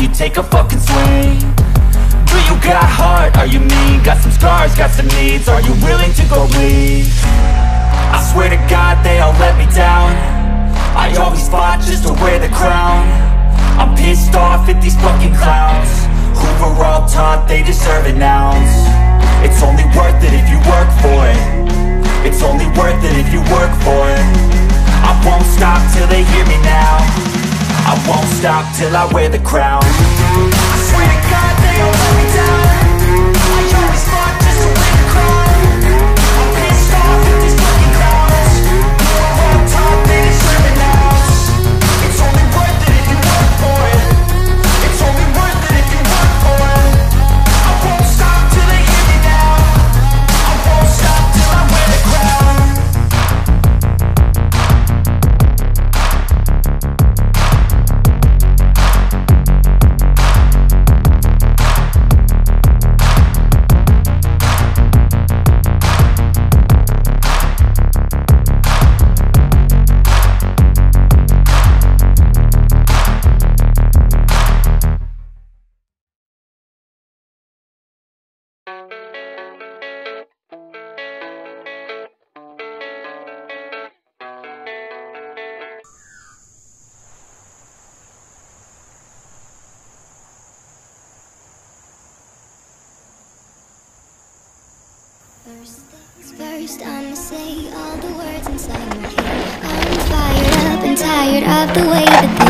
you take a fucking swing? Do you got heart? Are you mean? Got some scars, got some needs. Are you willing to go bleed? I swear to God they all let me down. I always fought just to wear the crown. I'm pissed off at these fucking clowns. Who were all taught they deserve an ounce? It's only worth it if you work for it. It's only worth it if you work for it. I won't stop till they hear me now I won't stop till I wear the crown. I swear to God they all let me down First things first, I'ma say all the words inside my head. I'm fired up and tired of the way that things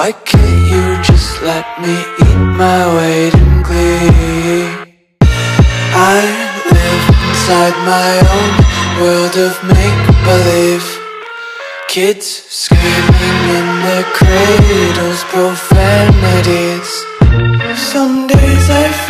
Why can't you just let me eat my weight in glee? I live inside my own world of make-believe Kids screaming in their cradles, profanities Some days I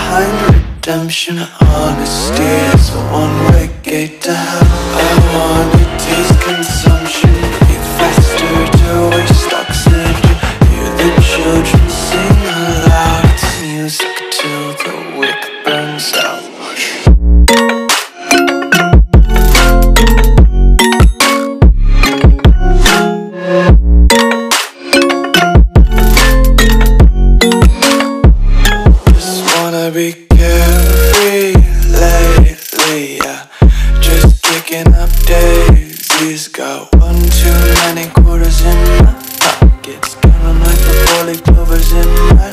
behind redemption. Honesty is a one-way gate to hell. I wanna taste consumption, breathe faster to waste oxygen. Hear the children One too many quarters in my pockets. Counting like the four-leaf clovers in my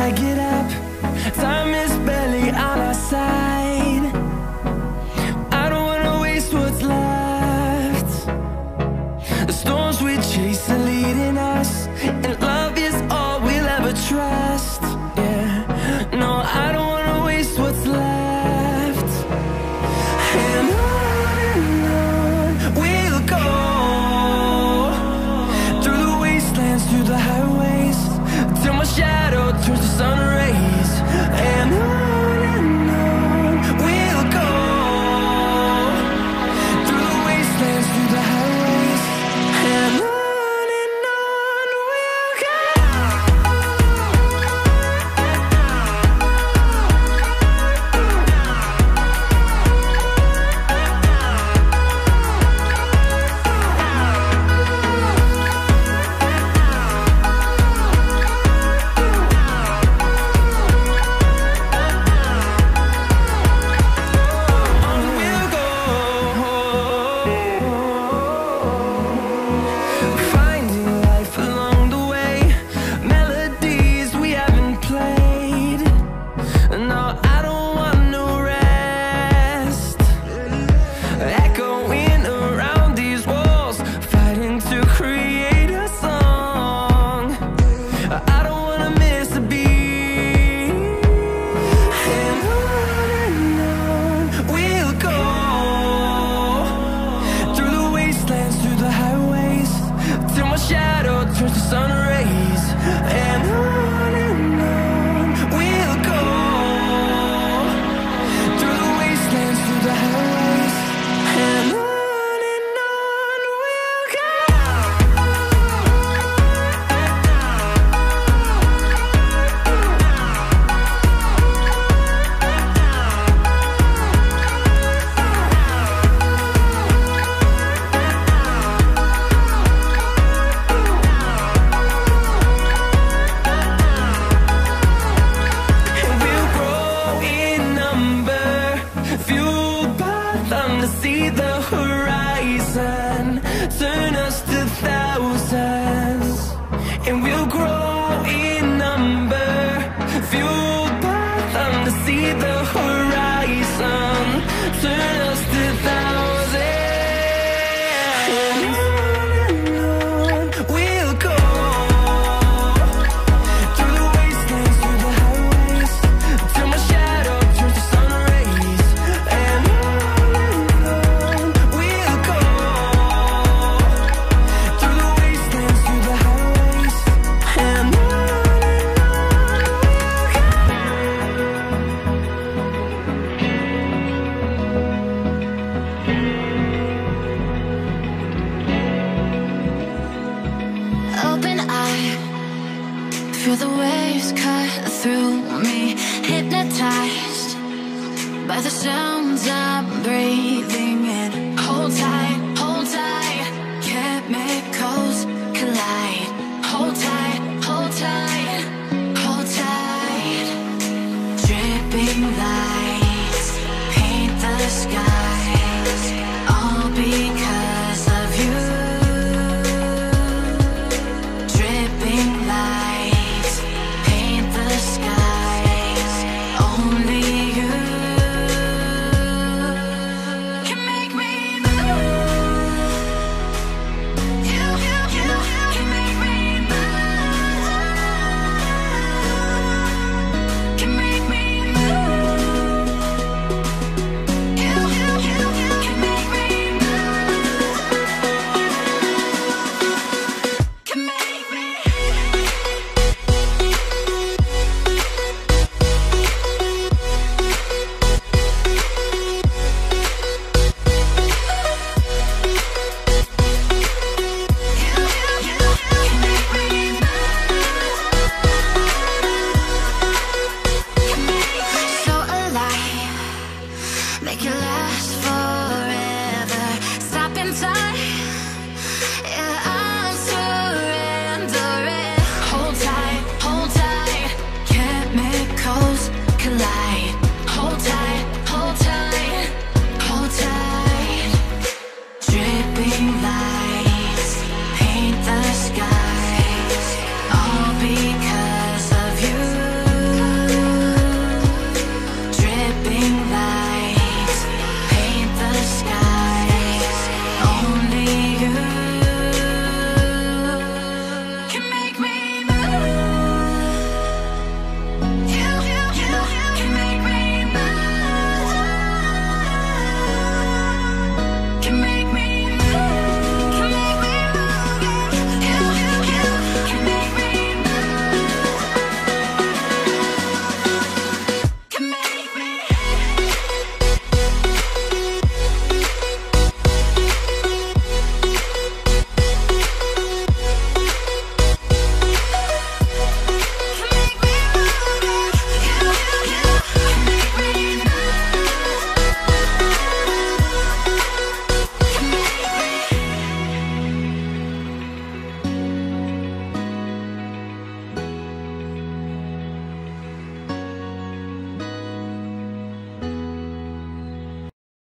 I get